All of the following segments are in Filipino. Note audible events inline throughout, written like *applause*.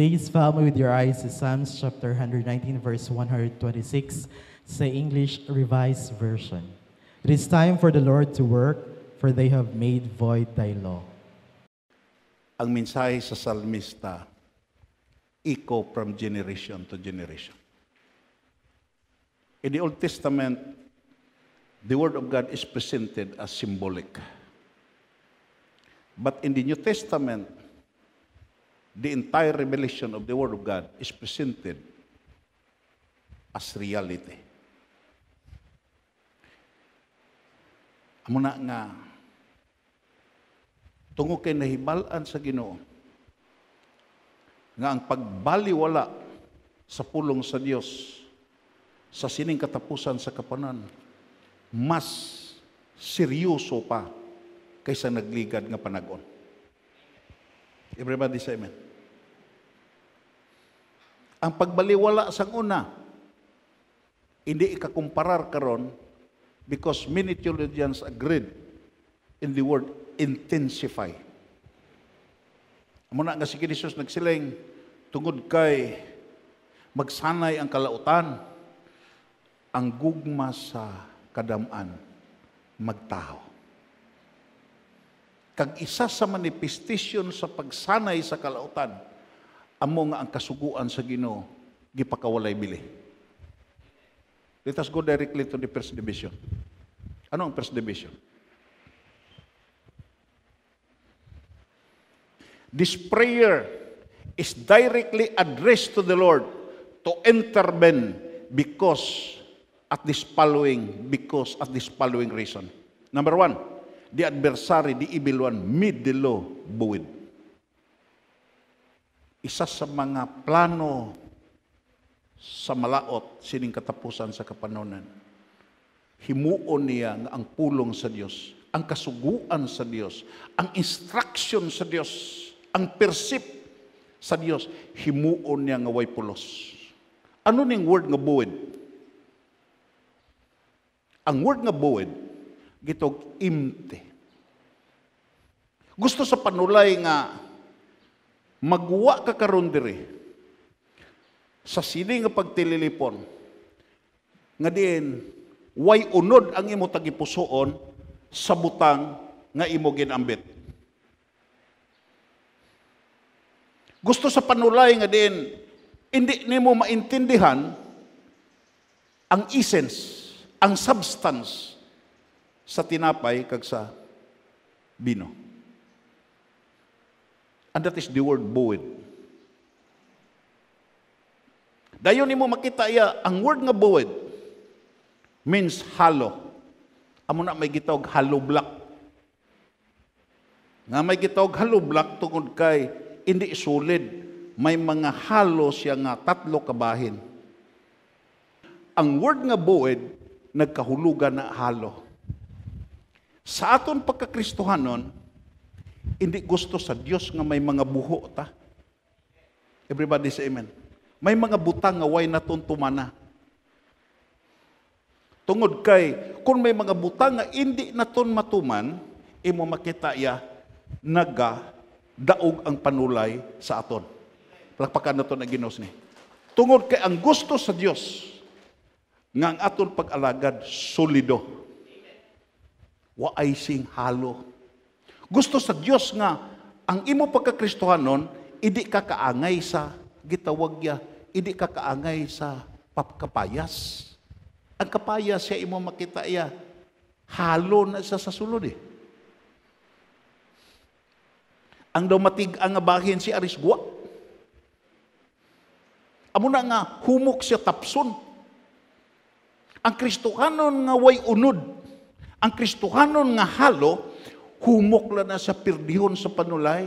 Please follow me with your eyes to Psalms chapter 119, verse 126, sa English Revised Version. It is time for the Lord to work, for they have made void thy law. Ang mensahe sa salmista, echo from generation to generation. In the Old Testament, the Word of God is presented as symbolic. But in the New Testament, the entire revelation of the Word of God is presented as reality. Amo na nga, tungo kay nahibalan sa Ginoo, nga ang pagbaliwala sa pulong sa Dios sa sining katapusan sa kapanan, mas seryoso pa kaysa nagligad nga panagon. Everybody say amen. Ang pagbaliwala sa una, hindi ikakumparar karon because many theologians agreed in the word intensify. Amo na nga si Jesus nagsiling tungod kay magsanay ang kalautan ang gugma sa kadaman magtaho. Kag isa sa manifestation sa pagsanay sa kalautan, amo nga ang kasuguan sa Ginoo gipakawalay bili. Let us go directly to the first division. Ano ang first division? This prayer is directly addressed to the Lord to intervene because at this following because at this following reason. Number one, the adversary, the evil one, made the law void. Isa sa mga plano sa malaot sining katapusan sa kapanonan. Himuon niya ang pulong sa Dios, ang kasuguan sa Dios, ang instruction sa Dios, ang persip sa Dios, himuon niya nga way pulos. Ano ning word nga void? Ang word nga void, gitog empty. Gusto sa panulay nga magwa ka karon diri sa sini nga pagtililipon nga diin way unod ang imo tagipusoon sa butang nga imo ginambit. Gusto sa panulay nga diin hindi nimo maintindihan ang essence ang substance sa tinapay kag sa bino. And that is the word buwid. Dayon nimo makita iya ang word nga buwid means halo. Amo na may gitawag hollow block. Nga may gitawag hollow block tungod kay hindi solid. May mga halo siya nga tatlo kabahin. Ang word nga buwid nagkahulugan na halo. Sa aton pagkakristohanon, hindi gusto sa Dios nga may mga buho ta. Everybody say amen. May mga butang nga way naton tumana. Tungod kay kung may mga butang nga hindi naton matuman, imo makita ya naga daog ang panulay sa aton. Palakpakan naton ang Ginos ni. Tungod kay ang gusto sa Dios nga ang aton pag-alagad solido. Wa ay sing halo. Gusto sa Dios nga ang imo pagkakristohanon idi ka kaangay sa gitawag ya, idi ka kaangay sa papkapayas. Ang kapayas siya imo makita ya halo na sa sa sulod eh. Ang daw matig ang bahin si Arisgwa. Amo na nga humok siya tapson ang Kristohanon nga way unod, ang Kristohanon nga halo, humok la na sa pirdihon sa panulay,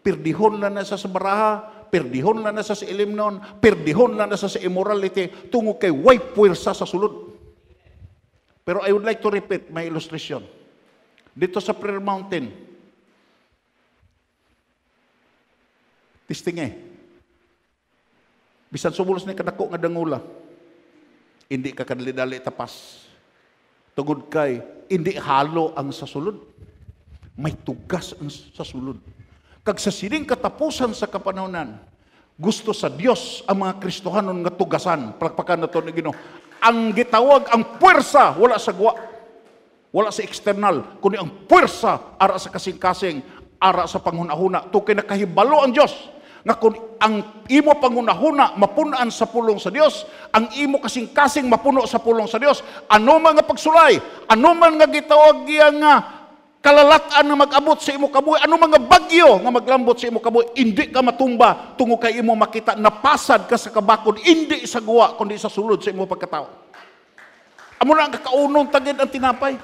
pirdihon la na sa sabaraha, pirdihon la na sa ilimnon, pirdihon la na sa immorality, tungo kay way puwersa sa sulod. Pero I would like to repeat my illustration. Dito sa Prayer Mountain, tisting eh. Bisan sumulos ni kadako nga dangula, hindi ka kadali-dali tapas. Tugod kay, hindi halo ang sasulod. May tugas ang sasulod. Kag sa sining katapusan sa kapanahonan, gusto sa Dios ang mga Kristohanon nga tugasan. Palakpakan na to ni Ginoo. Ang gitawag ang puwersa wala sa guwa. Wala sa external, kundi ang puwersa ara sa kasing-kasing, ara sa panghunahuna. To kay nakahibalo ang Dios nga kung ang imo pangunahuna mapunaan sa pulong sa Dios, ang imo kasing-kasing mapuno sa pulong sa Dios, ano man nga pagsulay, ano man nga gitawag nga kalalataan na mag-abot sa imo kabuhi, ano mga bagyo nga maglambot sa imo kabuhi, hindi ka matumba tungo kay imo makita napasad ka sa kabakod, hindi sa guwa kundi sa sulod sa imo pagkatao. Amo na ang kakaunong tagid ang tinapay.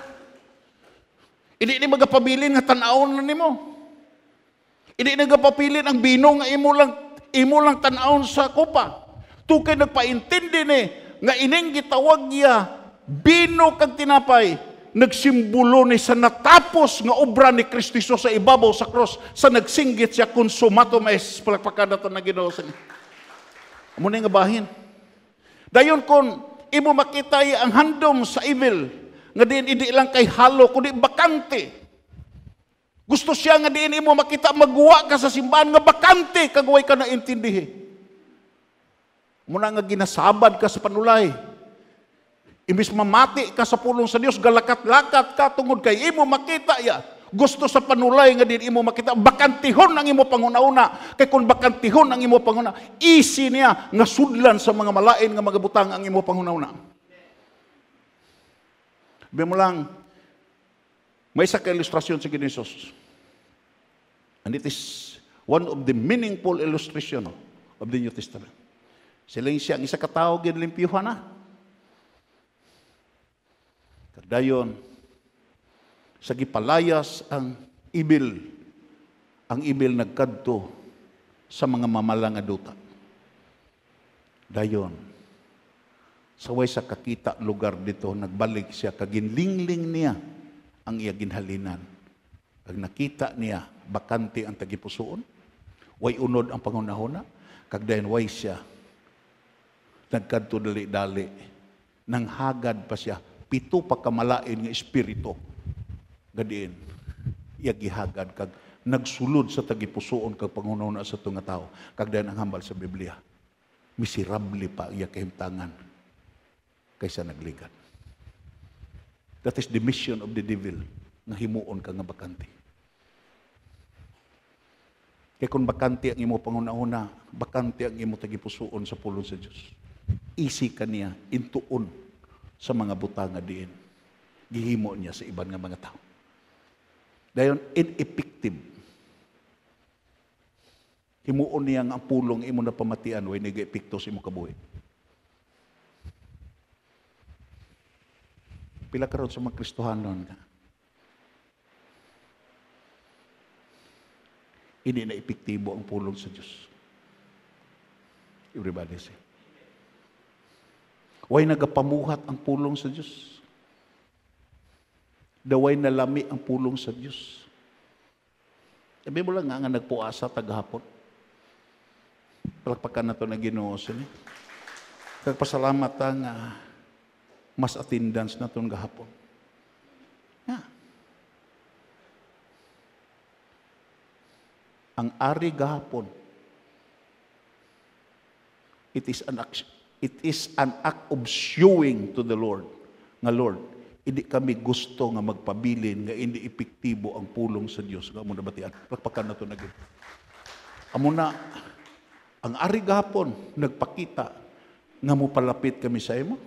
Hindi ni magapabilin nga tan-awon na nimo. Hindi nagapapilin ang bino nga imo lang imo lang tan-awon sa kopa. Tukay nagpaintindi ni nga ining gitawag niya bino kag tinapay nagsimbolo ni sa natapos nga obra ni Kristo sa ibabaw sa cross sa nagsinggit siya konsumato mais palakpakan nato na Ginoo sa Amo nga bahin. Dayon kon imo makita ang handom sa evil nga din hindi lang kay halo kundi bakante. Gusto siya nga diin imo makita magwa ka sa simbahan nga bakante kagway ka na intindihi. Muna nga ginasabad ka sa panulay. Imbis mamati ka sa pulong sa Dios, galakat-lakat ka tungod kay imo makita ya. Gusto sa panulay nga din imo makita, bakantihon ang imo pangunauna. Kay kung bakantihon ang imo panguna, easy niya nga sudlan sa mga malain nga mga butang ang imo pangunauna. Sabi mo lang, may isa ka ilustrasyon sa Ginisos. And it is one of the meaningful illustration of the New Testament. Sila yung siya, isa katao, ginlimpiyuhan na. Dayon, sa gipalayas ang ibil, ang ibil nagkadto sa mga mamalang aduta. Dayon, sa way sa kakita lugar dito, nagbalik siya, kaginlingling niya ang iya ginhalinan. Pag nakita niya, bakante ang tagipusoon, way unod ang pangunahuna, kag dayon way siya, nagkadto dali-dali, nang hagad pa siya, pito pa kamalain nga espiritu. Gadiin, iya gihagad kag nagsulod sa tagipusoon kag pangunahuna sa tunga tao. Kag dayon ang hambal sa Biblia. Miserable pa iya kahimtangan kaysa nagligat. That is the mission of the devil nga himuon ka nga bakante. Kaya kung bakante ang imo pangunahuna, bakante ang imo tagipusoon sa pulong sa Dios. Easy ka niya intuon sa mga butanga diin. Gihimo niya sa iban nga mga tao. Dayon ineffective. Himuon niya ang pulong imo na pamatian way nag-epekto sa imo kabuhi. Pila karon sa mga Kristohanon ka. Hindi na epektibo ang pulong sa Diyos. Everybody say. Way nagapamuhat ang pulong sa Diyos. Daway nalami ang pulong sa Diyos. Sabi mo lang nga nga nagpuasa tagahapon. Palakpakan na ito na ginoo sa niya. Kagpasalamat nga mas attendance na itong gahapon. Yeah. Ang ari gahapon, it is an act, it is an act of showing to the Lord nga Lord, hindi kami gusto nga magpabilin nga hindi epektibo ang pulong sa Dios nga mo nabatian. Pakpakan na to na Amo na ang ari gahapon nagpakita nga mo palapit kami sa imo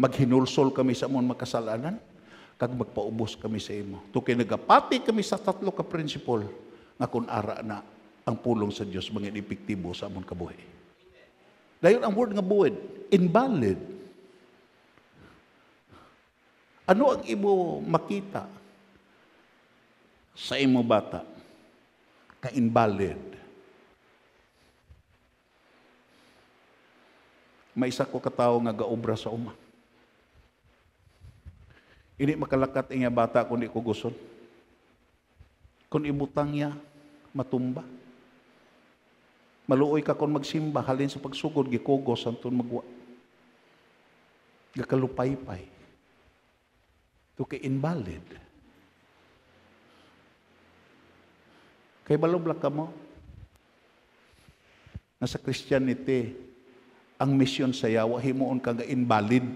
maghinulsol kami sa among makasalanan, kag magpaubos kami sa imo. Tukay nagapati kami sa tatlo ka principle nga kung ara na ang pulong sa Dios mga epektibo sa among kabuhi. Dayon ang word nga buwid, invalid. Ano ang imo makita sa imo bata? Ka-invalid. May isa ko katawo nga gaobra sa uma. Ini makalakat nga bata kundi ko gusto. Kung ibutang niya, matumba. Maluoy ka kung magsimba, halin sa pagsugod, gikugos, antun magwa. Gakalupay-pay. Ito kay invalid. Kay balobla ka mo, na sa Christianity, ang mission sa yawa, himuon ka nga invalid.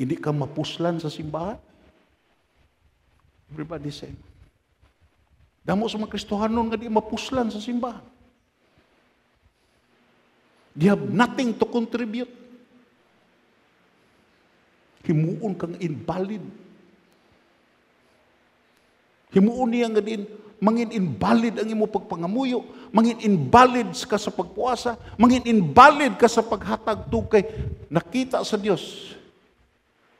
Hindi ka mapuslan sa simbahan. Everybody say. Damo sa mga Kristohanon nga di mapuslan sa simbahan. They have nothing to contribute. Himuon kang invalid. Himuon niya nga din, mangin invalid ang imo pagpangamuyo, mangin invalid ka sa pagpuasa, mangin invalid ka sa paghatag tugkay nakita sa Dios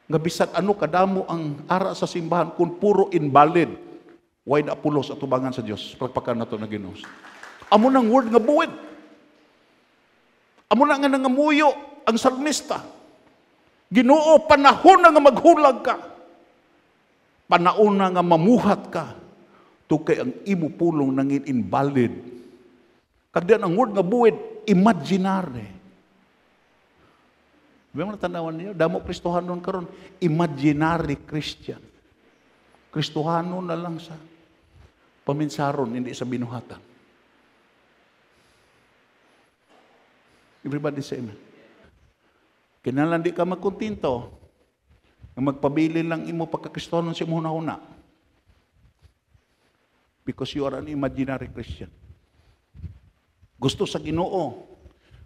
nga bisag ano kadamo ang ara sa simbahan kung puro invalid why na pulos at tubangan sa Dios pagpakan nato na Ginoo amo nang word nga buwid. Amo na nga nangamuyo ang salmista. Ginoo panahon na nga maghulag ka. Panahon na nga mamuhat ka. Tugkay ang imo pulong nangin invalid. Kagdan ang word nga buwid imaginary. Bagaimana mo natanawan niyo? Damo Kristohanon karon, imaginary Christian. Kristohanon na lang sa paminsaron, hindi sa binuhatan. Everybody say amen. Kinalan di ka magkuntinto, nga magpabili lang imo pagkakristohanon sa imo huna Because you are an imaginary Christian. Gusto sa ginoo,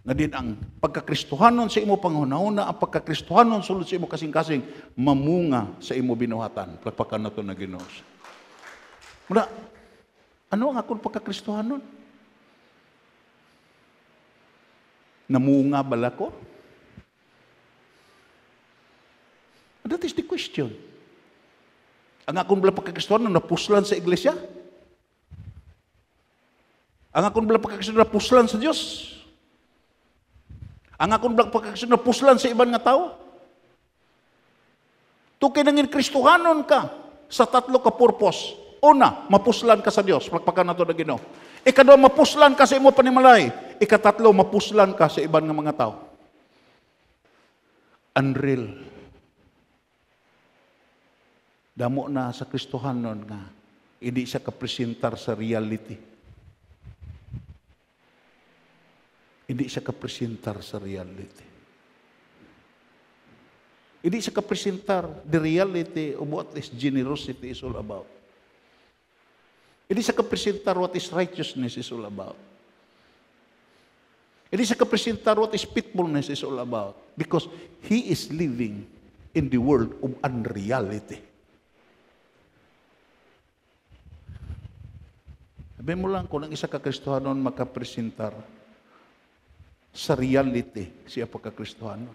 nga din ang pagkakristohanon sa imo panghunahuna, ang pagkakristohanon sulod sa imo kasing-kasing, mamunga sa imo binuhatan. Pagpakan na ito na ginoos. Muna, ano ang akong pagkakristohanon? Namunga bala ko? That is the question. Ang akong bala pagkakristohanon, napuslan sa iglesia? Ang akong bala pagkakristohanon, napuslan sa Diyos? Ang akong blag pagkakasunod na puslan sa ibang nga tao. Tukay nangin Kristuhanon ka sa tatlo ka purpose. Una, mapuslan ka sa Dios. Pagpakan na ito na Ginoo. Ikadwa, mapuslan ka sa imo panimalay. Ikatatlo, mapuslan ka sa ibang nga mga tao. Unreal. Damo na sa Kristuhanon nga hindi siya kapresentar sa reality. Hindi siya kapresentar sa reality. Hindi siya kapresentar the reality of what is generosity is all about. Hindi siya kapresentar what is righteousness is all about. Hindi siya kapresentar what is faithfulness is all about. Because he is living in the world of unreality. Sabi mo lang, kung ang isa ka Kristohanon makapresentar, sa reality siya pagkakristohano.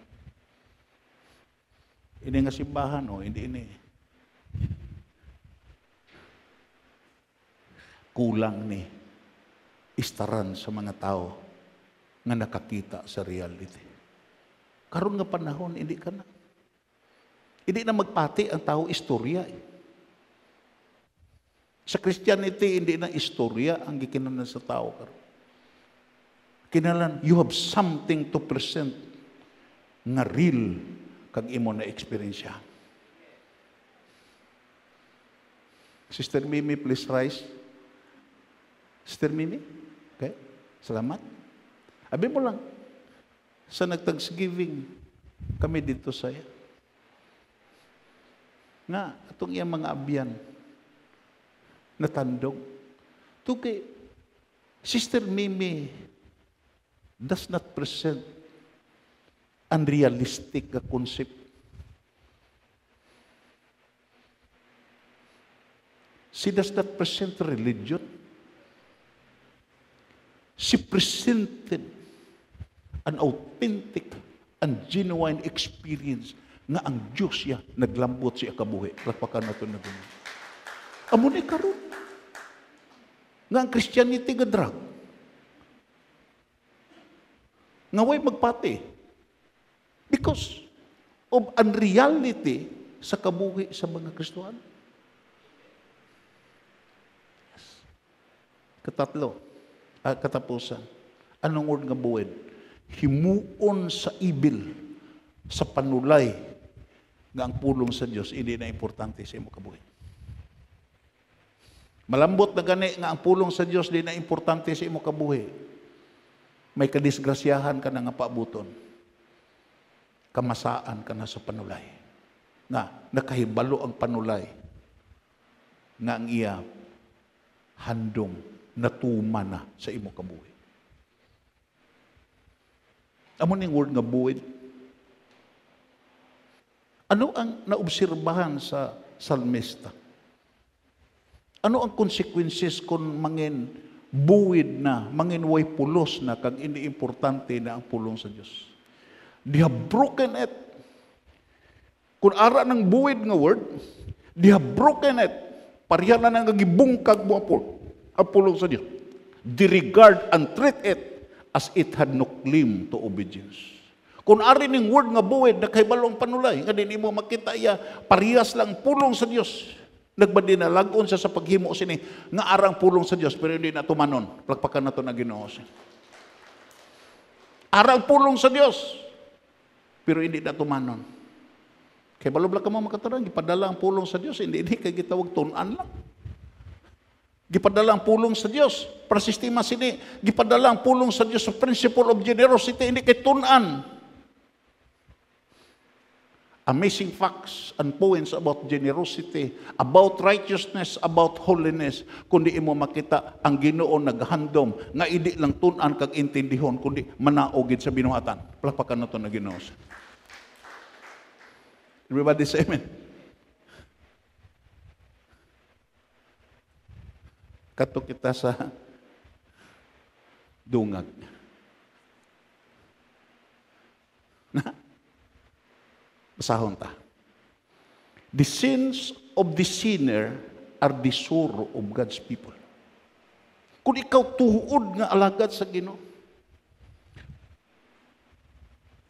Ini nga simbahan o hindi ini. Kulang ni istaran sa mga tao nga nakakita sa reality. Karon nga panahon, hindi ka na. Hindi na magpati ang tao istorya. Eh. Sa Christianity, hindi na istorya ang gikinanan sa tao karon. Kinalan, you have something to present nga real kag imo na experience Sister Mimi, please rise. Sister Mimi? Okay. Salamat. Abi mo lang, sa nag-thanksgiving kami dito sa iya. Nga, atong iyang mga abyan, natandog. Tuki, Sister Mimi, does not present unrealistic concept. She does not present religion. She presented an authentic and genuine experience nga ang Diyos siya naglambot siya kabuhi. Lapakan nato na ganun. Amo ni karon. Nga ang Christianity nga drug nga way magpati. Because of unreality sa kabuhi sa mga Kristuhan. Yes. Katatlo, ah, katapusan. Anong word nga buwid? Himuon sa ibil, sa panulay, nga ang pulong sa Diyos, hindi na importante sa imo kabuhi. Malambot na gani nga ang pulong sa Dios di na importante sa imo kabuhi. May kadisgrasyahan ka na nga paabuton. Kamasaan ka na sa panulay. Nga nakahibalo ang panulay nga ang iya handong natuma na sa imo kabuhi. Amo ning word nga buwid. Ano ang naobserbahan sa salmista? Ano ang consequences kung mangin buwid na, mangin way pulos na, kag hindi importante na ang pulong sa Diyos? They have broken it. Kung ara ng buwid nga word, they have broken it. Parihan na nang gibungkag mo ang pulong sa Diyos. They and treat it as it had no claim to obedience. Kung ari ning word nga buwid na kay balong panulay, nga din mo makita iya, parehas lang pulong sa Dios. Nagbadi na lagon siya sa paghimo sini nga arang pulong sa Dios pero hindi na tumanon. Plagpakan nato na Ginoo siya. Arang pulong sa Dios pero hindi na tumanon. Kay balobla ka mo makatarang, gipadala ang pulong sa Dios, hindi hindi kay gitawag tunan lang. Gipadala ang pulong sa Dios. Para sistema sini, gipadala ang pulong sa Dios sa principle of generosity, hindi kay tunan. Amazing facts and poems about generosity, about righteousness, about holiness, kundi imo makita ang Ginoo naghandom nga idi lang tunan kag intindihon kundi manaogid sa binuhatan. Palapakan nato na Ginoo. Everybody say amen. Kato kita sa dungag. Na? Basahon ta. The sins of the sinner are the sorrow of God's people. Kung ikaw tuod nga alagad sa Ginoo,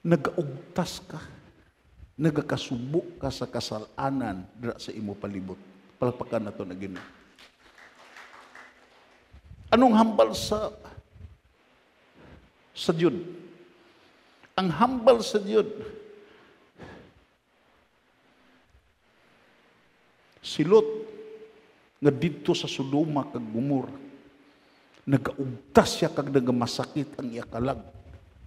nagaugtas ka, nagakasubo ka sa kasalanan dira sa imo palibot. Palpakan nato na Ginoo. Anong hambal sa sa Diyod? Ang hambal sa Diyod, silot nga didto sa Sodoma kag Gomorra nagaugtas siya kag nagamasakit ang iya kalag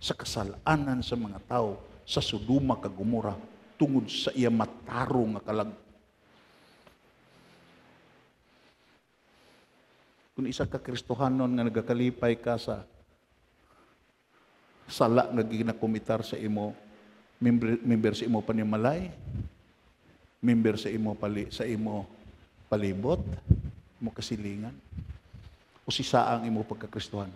sa kasalanan sa mga tao sa Sodoma kag Gomorra tungod sa iya mataro nga kung isa ka Kristohanon nga nagakalipay ka sa sala nga ginakomitar sa imo member, member sa imo panimalay member sa imo pali, sa imo palibot mo kasilingan o si saang imo pagkakristuhan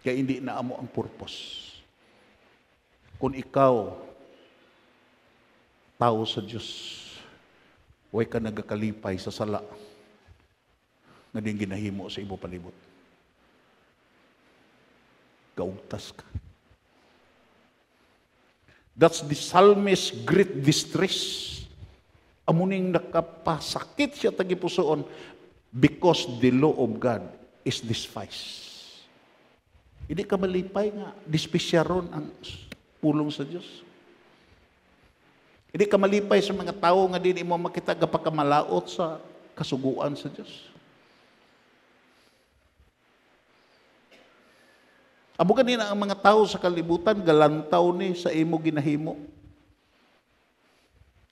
kaya hindi na amo ang purpose. Kung ikaw tao sa Diyos way ka nagakalipay sa sala nga din ginahimo sa imo palibot gaugtas ka That's the psalmist's great distress. Amuning nakapasakit siya tagipusoon because the law of God is despised. Hindi ka malipay nga, dispesyaron ang pulong sa Diyos. Hindi ka malipay sa mga tao nga din mo makita gapagkamalaot sa kasuguan sa Diyos. Amo kanina ang mga tao sa kalibutan, galantaw ni sa imo ginahimo.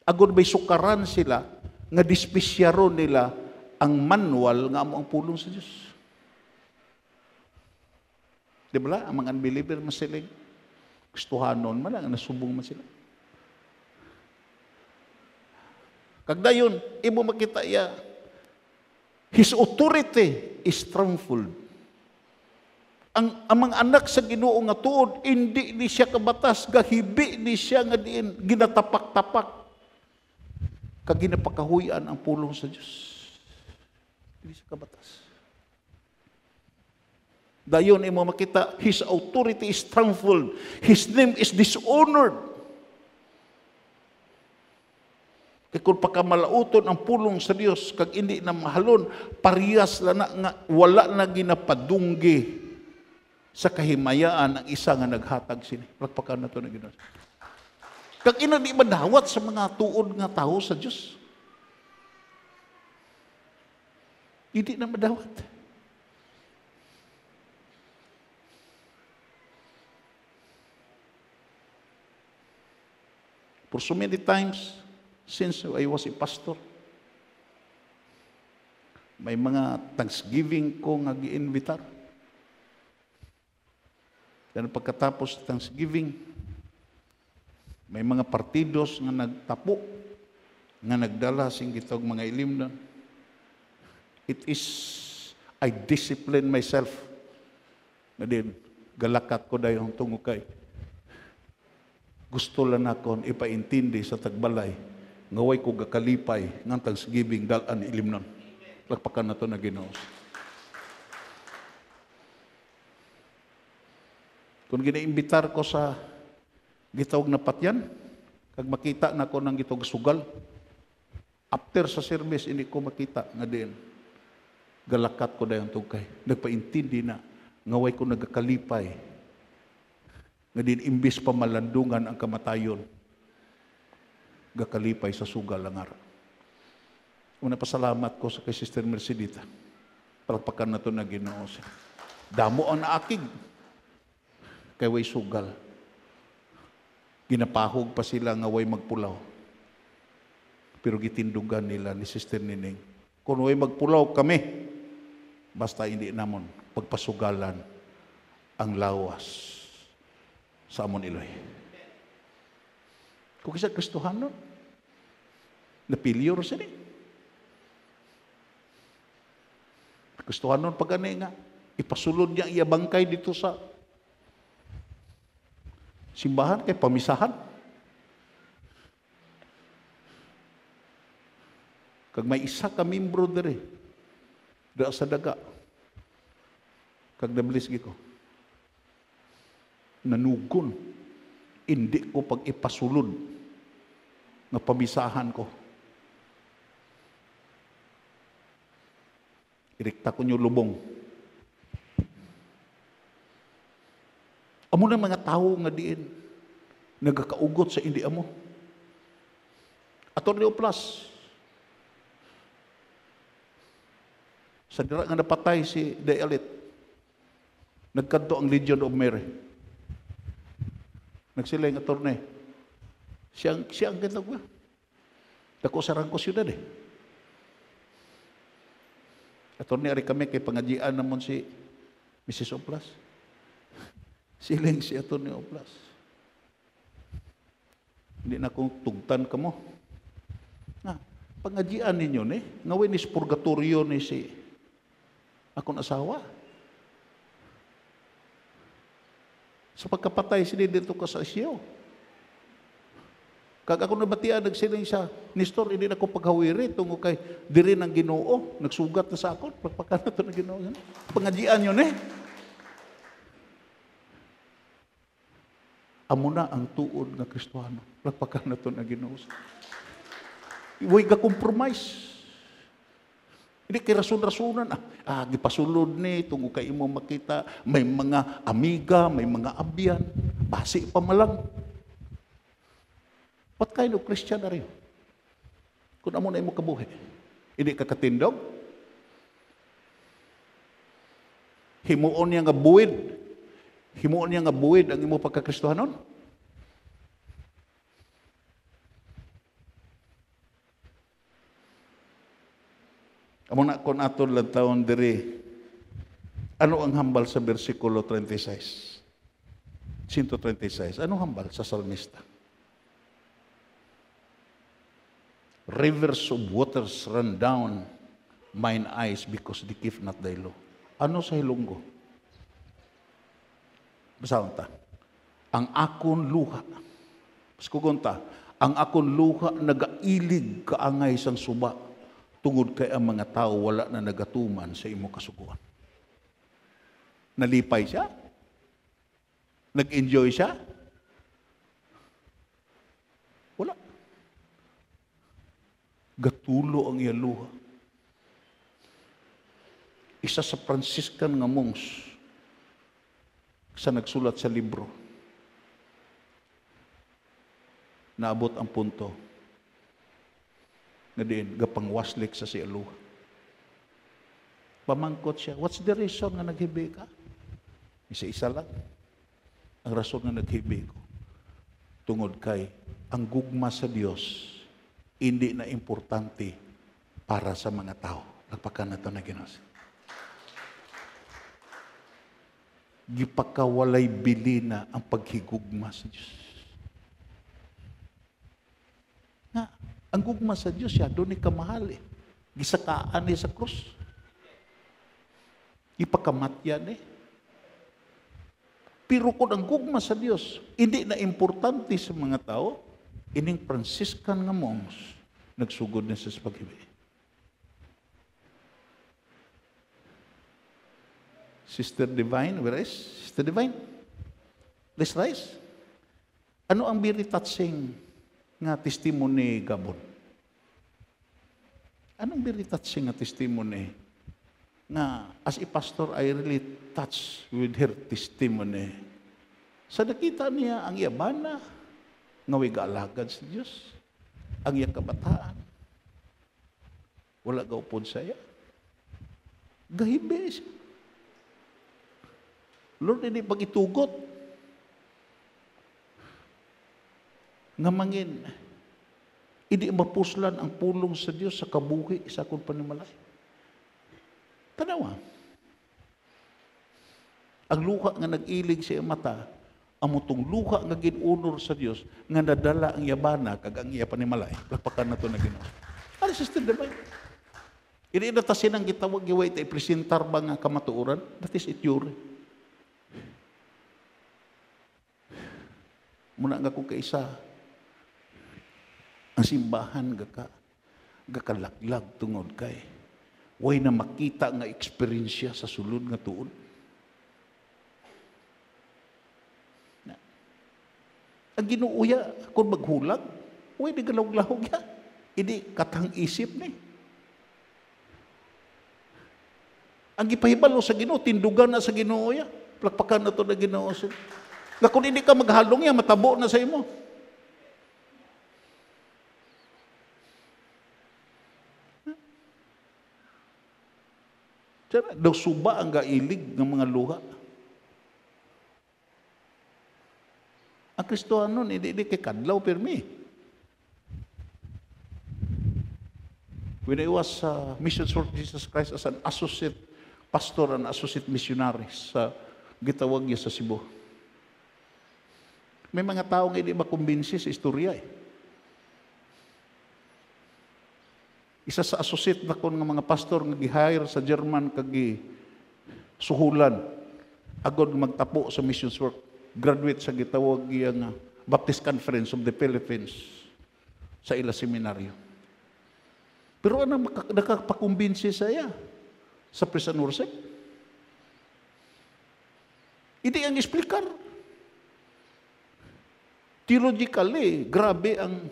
Agod may sukaran sila, nga dispesyaron nila ang manual nga amo ang pulong sa Diyos. Di ba Ang mga unbeliever masiling. Gustuhanon man lang, nasubong man sila. Kagdayon, imo makita iya, His authority is strongful ang amang anak sa Ginoo nga tuod hindi ni siya kabatas gahibi ni siya nga diin ginatapak-tapak. Kag ginapakahuyan ang pulong sa Dios hindi siya kabatas. Dayon imo makita his authority is strongful his name is dishonored. Kay kung pagkamalauton ang pulong sa Dios kag hindi na mahalon parehas la na nga wala na ginapadunggi sa kahimayaan ang isa nga naghatag sini. Pagpakan na to na Ginoo. Kag ina di madawat sa mga tuod nga tao sa Dios. Hindi na madawat. For so many times, since I was a pastor, may mga Thanksgiving ko nga gi-invitar. Then pagkatapos ng Thanksgiving, may mga partidos nga nagtapo, nga nagdala sing gitog mga ilim na. It is, I discipline myself. Na din, galakat ko dayon tungo kay. Gusto lang ako ipaintindi sa tagbalay, ngaway ko gakalipay, ng Thanksgiving dalan ilim nun. Lagpakan na to na Ginoo. Kung ginaimbitar ko sa gitawag na patyan, kag makita na ko ng gitawag sugal, after sa service, hindi ko makita nga din. Galakat ko dayon tugkay. Nagpaintindi na, ngaway ko nagakalipay. Nga din, imbis pa malandungan ang kamatayon, gakalipay sa sugal ang araw. Una pasalamat ko sa kay Sister Mercedita. Palpakan na to na ginoo siya. Damo ang naakig. Kay way sugal. Ginapahog pa sila nga way magpulaw. Pero gitindugan nila ni Sister Nining. Kung way magpulaw kami, basta hindi namon pagpasugalan ang lawas sa amon Iloy. Kung isa Kristohan nun, napilyor siya ni. Gustuhan nun pag nga, ipasulod niya iya bangkay dito sa simbahan kay pamisahan. Kag may isa ka membro dere, da sa daga, kag nabilis ko, nanugon, hindi ko pag ipasulod nga pamisahan ko. Irikta ko nyo lubong. Amo na mga tao nga diin, nagakaugot sa hindi amo. Attorney Plus, sa dira nga napatay si De Elite, nagkanto ang Legion of Mary. Nagsila yung attorney. Siyang, siyang ganda ko. Dako sa rangko siyudad eh. Attorney, ari kami kay pangajian namon si Mrs. Oplas. Siling si Attorney Oplas. Hindi na kong tugtan ka mo. Na, pangajian ninyo ni, ngawin is purgatorio ni si akong asawa. Sa pagkapatay sila dito ka sa isyo. Kag ako nabatian, nagsiling siya, Nestor, hindi na ko paghawiri, tungo kay diri ng ginoo, nagsugat na sa ako, pagpakan na ito ng ginoo. Pangajian yun eh. Amo na ang tuod nga Kristohano. Pagpakan na ito ng ginoo. Iway ka compromise. Hindi kay rason-rasonan. Ah, ah, gipasulod ni, tungo kay imo makita, may mga amiga, may mga abyan, basi pa malang. What kind of Christian are you? Kung amo na imo kabuhi. Hindi ka katindog? Himuon niya nga buwid. Himuon niya nga buwid ang imo pagkakristohanon. Amo na kon aton lang taon diri. Ano ang hambal sa bersikulo 36? 136. Ano hambal sa salmista? Rivers of waters run down mine eyes because they keep not thy law. Ano sa hilunggo? Basahon ta. Ang akon luha. Paskugon ta. Ang akon luha nagailig kaangay sang suba tungod kay ang mga tao wala na nagatuman sa imo kasuguan. Nalipay siya? Nag-enjoy siya? Wala. Gatulo ang iyang luha. Isa sa Franciscan nga monks sa nagsulat sa libro. Naabot ang punto nga din gapangwaslik sa si luha. Pamangkot siya, what's the reason nga naghibi ka? Isa-isa lang. Ang rason nga naghibi ko. Tungod kay, ang gugma sa Dios hindi na importante para sa mga tao. Nagpakan na ito na Ginoo. Gipakawalay bili na ang paghigugma sa Diyos. Nga, ang gugma sa Diyos, siya doon ni kamahal eh. Gisakaan ni sa krus. Ipakamatyan eh. Pero kung ang gugma sa Diyos, hindi na importante sa mga tao, ining Franciscan nga monks, nagsugod na sa paghibi. Sister Divine, where is? Sister Divine? Let's rise. Ano ang very touching nga testimony Gabon? Anong very touching nga testimony nga as a pastor I really touched with her testimony. Sa nakita niya ang yabana nga way gaalagad sa Dios. Ang iya kabataan. Wala gaupod sa iya. Gahibe siya. Lord, hindi pagitugot. Nga mangin, hindi mapuslan ang pulong sa Dios sa kabuhi sa akong panimalay. Tanawa. Ang luha nga nag-ilig sa mata, amutong luha nga ginunor sa Dios nga nadala ang yabana kag ang iya panimalay. Lapakan na to na Ginoo. Ano sister diba? Ini na ta sinang gitawag giway ta ipresentar ba nga kamatuoran? That is ityure. Muna nga ko kaisa, ang simbahan gaka, gakalaglag tungod kay. Way na makita nga eksperyensya sa sulod nga tuon. Na. Ang ginuuya, kung maghulag, way di galawag-lahog ya. Hindi katang isip ni. Ang gipahibalo sa Ginoo, tindugan na sa Ginoo ya. Plakpakan na to na Ginoo. Nga kung hindi ka maghalong yan, matabo na sa imo. Diyan, daw suba ang gailig ng mga luha. Ang Kristohanon, hindi, hindi kay kadlaw permi. When I was uh, Mission for Jesus Christ as an associate pastor and associate missionary sa gitawag niya sa Cebu. May mga tao nga hindi makumbinsi sa istorya eh. Isa sa associate na kon nga mga pastor nga gi-hire sa German kag suhulan agod magtapo sa missions work. Graduate sa gitawag iya nga Baptist Conference of the Philippines sa ila seminaryo. Pero ano nakapakumbinsi sa iya sa prison worship? Hindi ang explicar. Theologically, grabe ang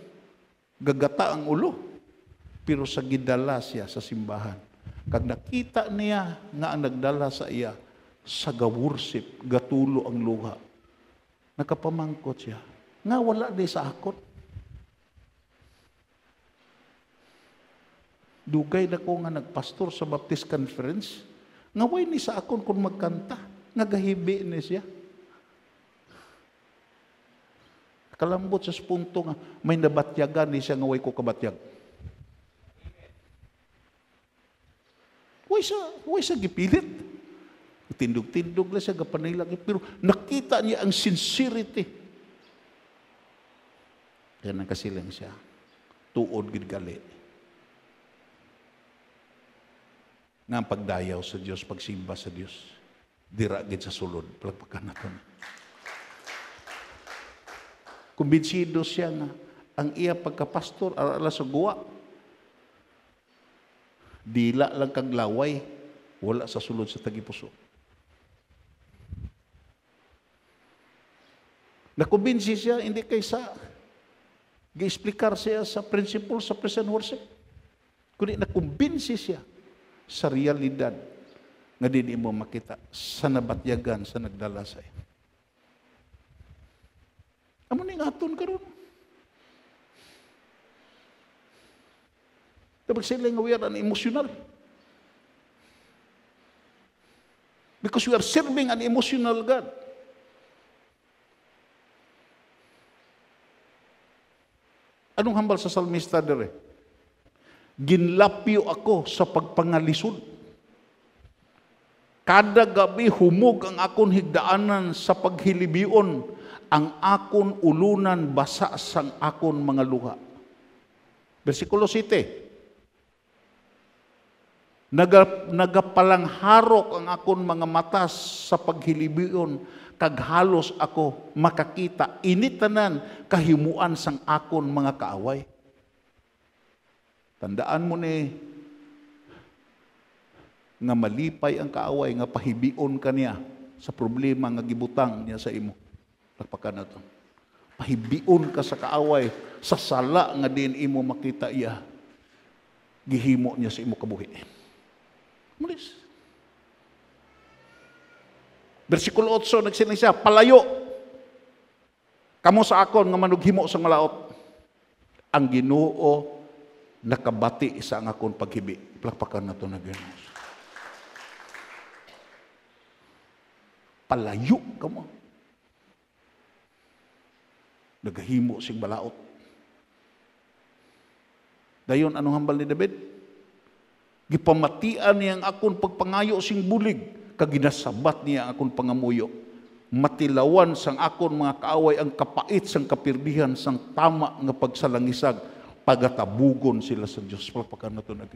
gagata ang ulo. Pero sa gidala siya sa simbahan. Kag nakita niya nga ang nagdala sa iya, sa gaworship, gatulo ang luha. Nakapamangkot siya. Nga wala di sa akot. Dugay na ko nga nagpastor sa Baptist Conference, nga way ni sa akon kung magkanta, nga gahibi ni siya. Kalambot sa punto nga, may nabatyagan ni siya nga way ko kabatyag. Way sa, way sa gipilit. Tindog-tindog lang siya, gapanilang. Pero nakita niya ang sincerity. Kaya nagkasilang siya. Tuod gid gali. Nga ang pagdayaw sa Diyos, pagsimba sa Diyos. Dira gid sa sulod. Palagpakan na na. Kumbinsido siya nga ang iya pagkapastor ala sa guwa. Dila lang kag laway, wala sa sulod sa tagipuso. Nakumbinsi siya, hindi kaysa gi-explicar siya sa principle sa present worship. Kundi nakumbinsi siya sa realidad nga di mo makita sa nabatyagan sa nagdala sa iyo. Amo ni aton karon. Tapos sila nga we are an emotional. Because we are serving an emotional God. Anong hambal sa salmista dere? Ginlapyo ako sa pagpangalisod. Kada gabi humog ang akon higdaanan sa paghilibion, ang akon ulunan basa sang akon mga luha. Versikulo 7. Naga, nagapalangharok ang akon mga mata sa paghilibion, kag halos ako makakita initanan kahimuan sang akon mga kaaway. Tandaan mo ni nga malipay ang kaaway nga pahibion kaniya sa problema nga gibutang niya sa imo. Lakpakan na to. Pahibion ka sa kaaway sa sala nga din imo makita iya. Gihimo niya sa imo kabuhi. Mulis. Versikulo 8, nagsiling siya, palayo. Kamo sa akon nga manughimo sa malaot. Ang ginoo nakabati sa ang akon paghibi. Plakpakan na to na Ginoo. Palayo ka mo. Nagahimo sing balaot. Dayon, anong hambal ni David? Gipamatian niya ang akon pagpangayo sing bulig, kag ginasabat niya ang akon pangamuyo. Matilawan sang akon mga kaaway ang kapait sang kapirdihan sang tama nga pagsalangisag, pagatabugon sila sa Diyos. Palpakan na to na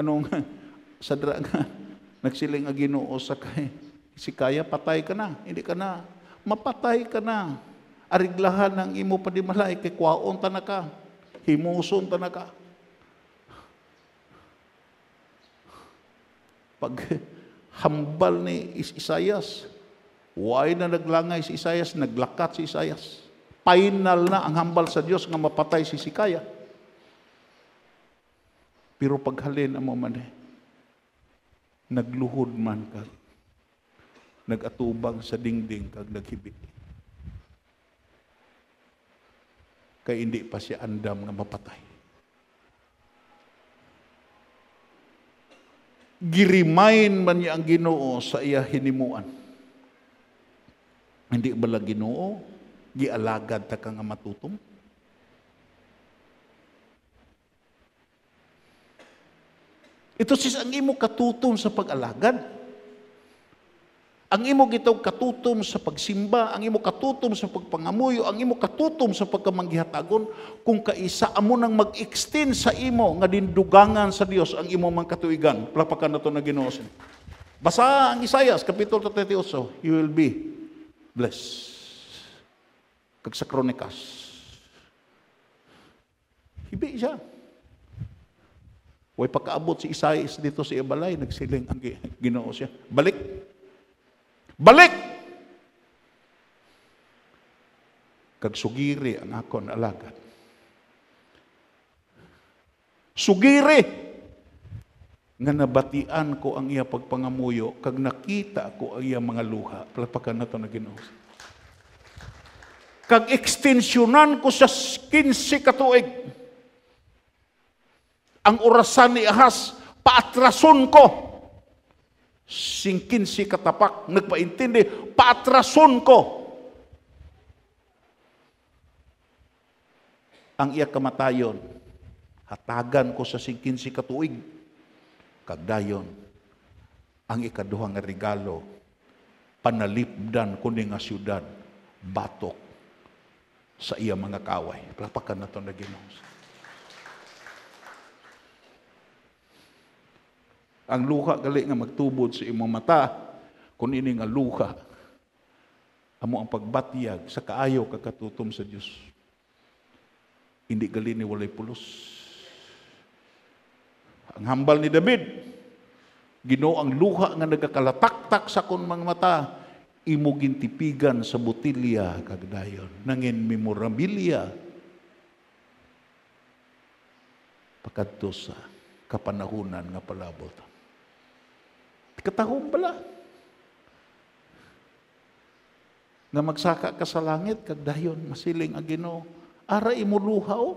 Anong, *laughs* sadra nga, *laughs* nagsiling ginoo sa kay, si kaya patay ka na, hindi ka na, mapatay ka na. Ariglahan ng imo pa di malay, kay kwaon ta na ka, himuson ta na ka. Pag hambal ni Is- Isayas, why na naglangay si Isayas, naglakat si Isayas. Final na ang hambal sa Diyos nga mapatay si Sikaya. Pero paghalin ang mo man eh, nagluhod man ka, nagatubang sa dingding kag naghibi. Kay hindi pa siya andam nga mapatay. Girimain man niya ang ginoo sa iya hinimuan. Hindi bala ginoo, gialagad ta ka nga matutom. Ito sis ang imo katutom sa pag-alagad. Ang imo gitaw katutom sa pagsimba, ang imo katutom sa pagpangamuyo, ang imo katutom sa pagkamanggihatagon, kung kaisa amo nang mag-extend sa imo nga dindugangan sa Dios ang imo man katuigan. Plapakan na to na Ginoo. Basa ang Isayas kapitulo 38, you will be blessed. Kag sa Kronikas. Hibi siya. Way pagkaabot si Isaias dito sa Ibalay, nagsiling ang gi- Ginoo siya. Balik. Balik! Kag sugiri ang akon alagad. Sugiri! Nga nabatian ko ang iya pagpangamuyo, kag nakita ko ang iya mga luha. Palapakan na to na Ginoo. Kag ekstensyonan ko sa 15 katuig. Ang orasan ni Ahas, paatrason ko singkin si katapak, nagpaintindi, paatrason ko. Ang iya kamatayon, hatagan ko sa singkin si katuig, kagdayon, ang ikaduhang regalo, panalipdan ko ni nga syudad, batok sa iya mga kaway. Plapakan na ito na Ginoo. Ang luha gali nga magtubod sa imong mata, kung ini nga luha, amo ang pagbatiyag sa kaayo kagatutom sa Dios. Hindi gali ni walay pulos. Ang hambal ni David, Ginoo ang luha nga nagakalataktak sa kon mga mata, imo gintipigan sa botilya kagdayon. Nangin memorabilia pakadto sa kapanahunan nga palabot. Katahong bala. Nga magsaka ka sa langit, kagdayon, masiling a Ginoo. Ara imo luhaw,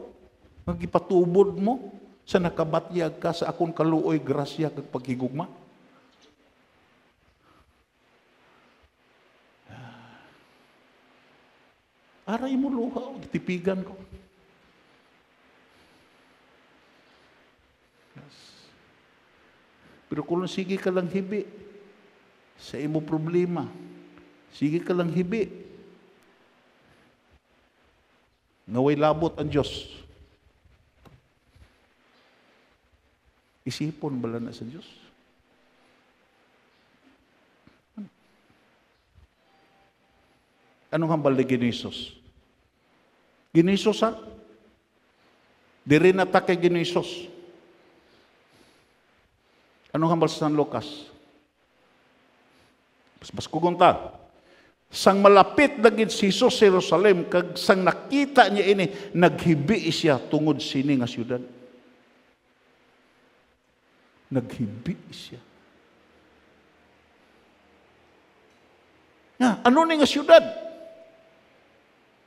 magipatubod mo sa nakabatyag ka sa akong kaluoy grasya kag paghigugma. Ah. Ara imo luhaw, gitipigan ko. Pero kung sige ka lang hibi, sa imo problema, sige ka lang hibi, ngaway labot ang Diyos. Isipon bala na sa Diyos. Anong hambal ni Ginisos? Ginisos ha? Di rin atake Ginisos. Anong hambal sa San Lucas? Mas, mas kugunta. Sang malapit na gid si Jesus sa Jerusalem, kag sang nakita niya ini, naghibi siya tungod sini nga syudad. Naghibi siya. Nga, ano ni nga syudad?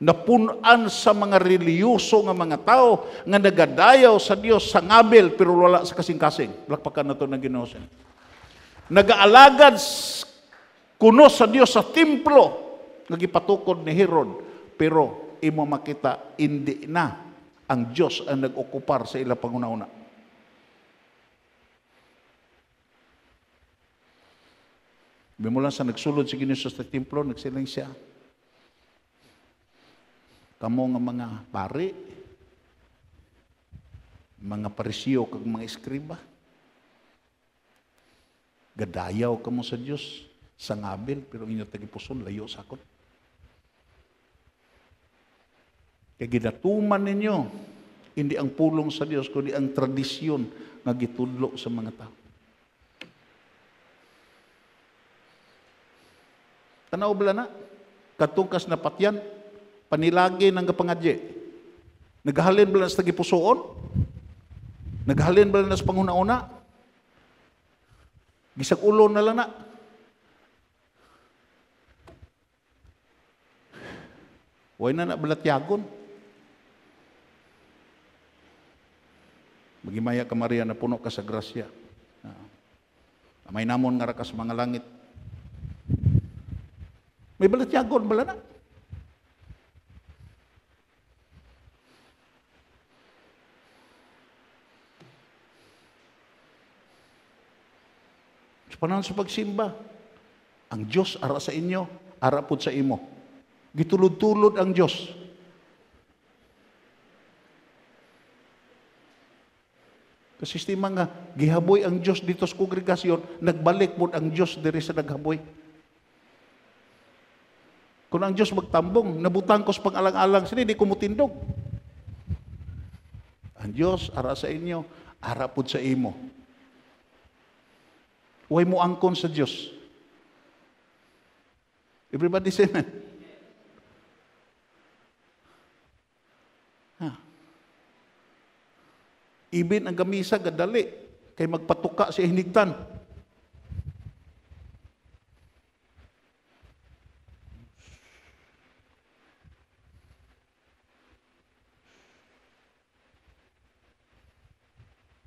Napunan sa mga reliyoso nga mga tao nga nagadayaw sa Dios sa ngabel pero wala sa kasing-kasing. Lakpakan na to ng Ginoo siya. Nagaalagad kuno sa Dios sa templo nga gipatukod ni Herod pero imo makita hindi na ang Dios ang nag-okupar sa ila panguna-una. Bimulan sa nagsulod si Ginoo sa templo, nagsiling siya. Kamo nga mga pari, mga parisiyo kag mga eskriba, gadayaw kamo sa Dios sa ngabil pero inyo tagipuson layo sakot. Kaya gidatuman ninyo hindi ang pulong sa Dios kundi ang tradisyon nga gitudlo sa mga tao. Tanaw bala na katungkas na patyan panilagi ng kapangadye. Naghalin bala sa tagipusoon? Naghalin bala na sa panguna-una? Gisag ulo na lang na. Huwag na na balatyagon. Magimaya ka Maria na puno ka sa grasya. Ah. May namon nga ra ka sa mga langit. May balatyagon bala na. Panahon sa pagsimba, ang Diyos ara sa inyo, ara pud sa imo. Gitulod-tulod ang Diyos. Kasistima nga, gihaboy ang Diyos dito sa kongregasyon, nagbalik mo ang Diyos diri sa naghaboy. Kung ang Diyos magtambong, nabutang ko sa pang-alang-alang, sini di ko mutindog. Ang Diyos, ara sa inyo, ara pud sa imo. Huwag mo angkon sa Diyos. Everybody say amen. Ha. Ibin ang gamisa gadali kay magpatuka si hinigtan.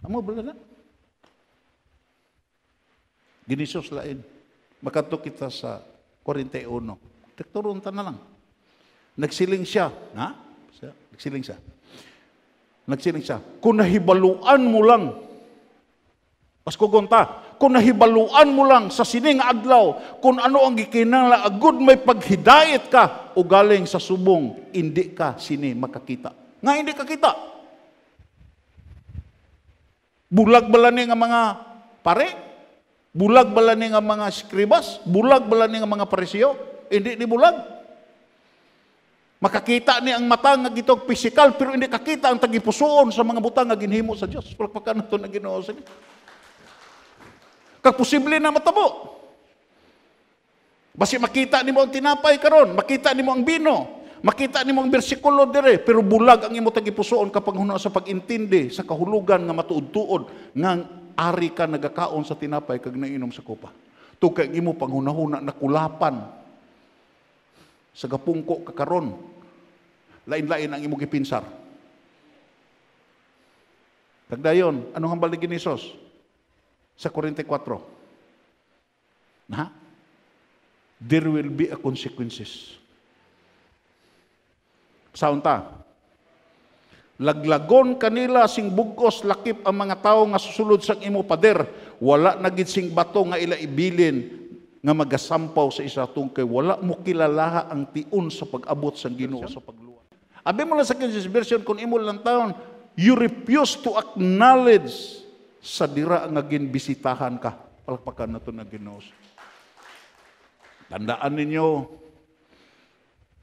Amo bala na. Ginisos lain. Makato kita sa 41. Tekturon ta na lang. Nagsiling siya. Ha? Nagsiling siya. Nagsiling siya. Kung nahibaluan mo lang, Pas kugunta, kung nahibaluan mo lang sa sining adlaw, kung ano ang gikinangla, agud may paghidayet ka, o galing sa subong, hindi ka sini makakita. Nga hindi ka kita. Bulag bala ni nga mga pare? Bulag bala ni nga mga skribas? Bulag bala ni nga mga parisiyo? Hindi ni bulag. Makakita ni ang mata nga gitog pisikal pero hindi kakita ang tagipusoon sa mga butang nga ginhimo sa Dios. Pagpakan to na Ginoo sa. Kag posible na matabo. Basi makita nimo ang tinapay karon, makita nimo ang bino, makita nimo ang bersikulo dire, pero bulag ang imo tagipusoon kapag huna sa pag-intindi sa kahulugan nga matuod-tuod nga ari ka nagakaon sa tinapay kag nainom sa kopa. To kay imo panghunahuna nakulapan sa gapungko kakaron. Lain-lain ang imo gipinsar. Kagdayon, anong hambal ni Ginisos? Sa 44. Na? There will be a consequences. Saunta. Laglagon kanila sing bugos lakip ang mga tao nga susulod sang imo pader. Wala na gid sing bato nga ila ibilin nga magasampaw sa isa kay wala mo kilalaha ang tiun sa pag-abot sa Ginoo sa pagluwa. Abi mo lang sa King version kung imo lang taon, you refuse to acknowledge sa dira nga ginbisitahan ka. Palakpakan na to na Ginoo. Tandaan ninyo,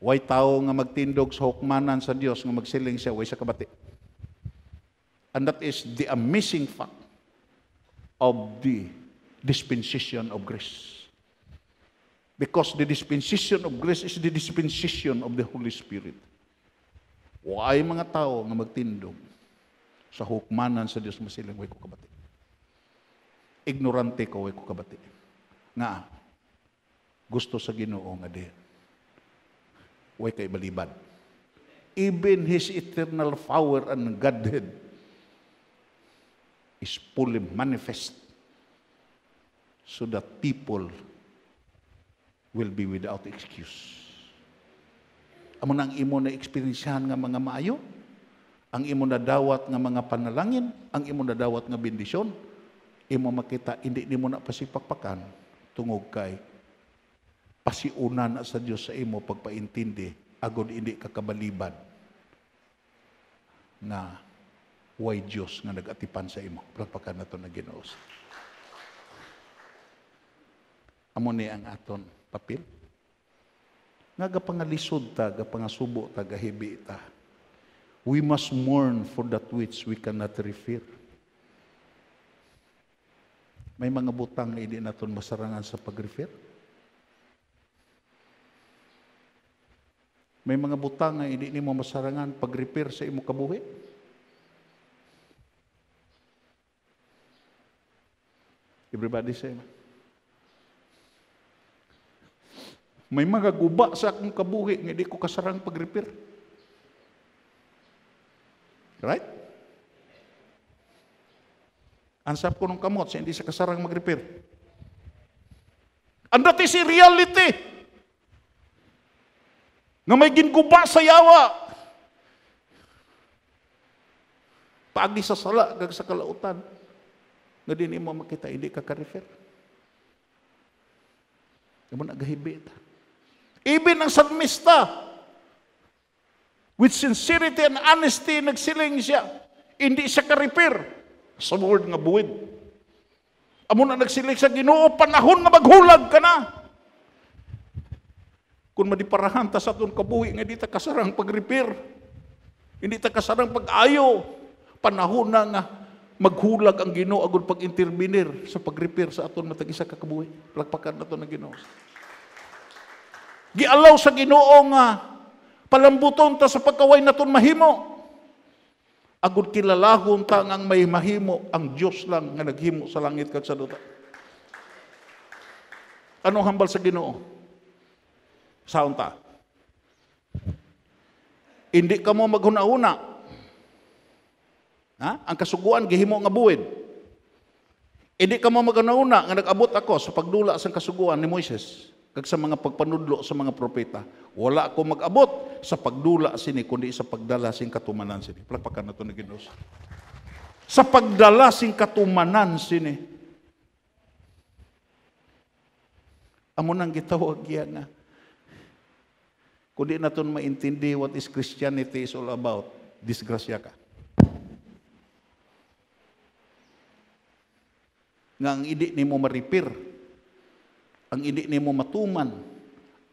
Way tao nga magtindog sa hukmanan sa Dios nga magsiling siya way sa kabati. And that is the amazing fact of the dispensation of grace. Because the dispensation of grace is the dispensation of the Holy Spirit. Way mga tao nga magtindog sa hukmanan sa Dios masiling way ko kabati. Ignorante ko way ko kabati. Nga gusto sa Ginoo nga diyan way kay balibad. Even His eternal power and Godhead is fully manifest so that people will be without excuse. Amo nang imo na eksperyensyahan nga mga maayo, ang imo na dawat nga mga panalangin, ang imo na dawat nga bendisyon, imo makita hindi nimo na pasipakpakan tungog kay pasiuna na sa Dios sa imo pagpaintindi agud hindi ka kabalibad na way Dios nga nagatipan sa imo. Pagpakan nato na Ginoo. Amo ni ang aton papel. Nga gapangalisod ta, gapangasubo ta, gahibi ta. We must mourn for that which we cannot refer. May mga butang na hindi naton masarangan sa pag-refer. May mga butang nga hindi nimo masarangan pag-repair sa imo kabuhi. Everybody say, May mga guba sa akong kabuhi nga hindi ko kasarang pag-repair. Right? Ansap ko ng kamot sa hindi sa kasarang mag-repair. And that is a reality. Nga may ginguba sa yawa. Paagi sa sala, kag sa kalautan. Nga din mo makita, hindi ka ka-refer. Naman nagahibit. Even ang salmista, with sincerity and honesty, nagsiling siya. Hindi siya ka-repair sa word nga buwid. Amo na nagsiling sa ginoo, panahon nga maghulag ka na. Kung madiparahan ta sa atong kabuhi nga di ta kasarang pag-repair. Hindi ta kasarang pag-ayo. Panahon na nga maghulag ang Ginoo agud pag-intervenir sa pag-repair sa aton matagisa ka kabuhi. Plagpakan nato na Ginoo. Gialaw sa Ginoo nga palambuton ta sa pagkaway naton mahimo. Agud kilalahon ta nga may mahimo ang Dios lang nga naghimo sa langit kag sa duta. Ano hambal sa Ginoo? Saon ta? Hindi ka mo maghuna-una. Ha? Ang kasuguan, gihimo nga buwid. Hindi ka mo maghuna-una nga nag-abot ako sa pagdula sa kasuguan ni Moises kag sa mga pagpanudlo sa mga propeta. Wala ako mag-abot sa pagdula sini kundi sa pagdala sing katumanan sini. Plagpakan na to ni Ginoo. Sa pagdala sing katumanan sini. Amo nang gitawag yan nga kundi naton maintindi what is Christianity is all about, disgrasya ka. Nga ang hindi ni mo maripir, ang hindi ni mo matuman,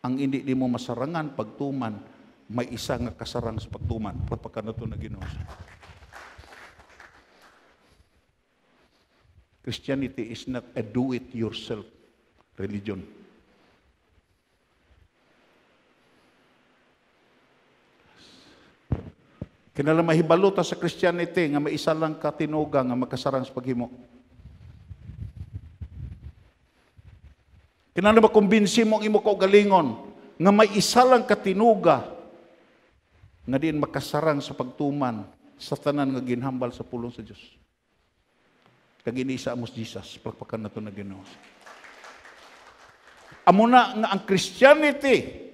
ang hindi ni mo masarangan pagtuman, may isa nga kasarang sa pagtuman. Pagpaka na ito na Ginoo. Christianity is not a do-it-yourself religion. Kinala mahibaluta sa Christianity nga may isa lang katinuga nga makasarang sa paghimo. Kinala makumbinsi mo ang imo galingon nga may isa lang katinuga nga diin makasarang sa pagtuman sa tanan nga ginhambal sa pulong sa Dios. Kag iniisa amos Jesus, pagpakan nato na Ginoo. Amo na nga ang Christianity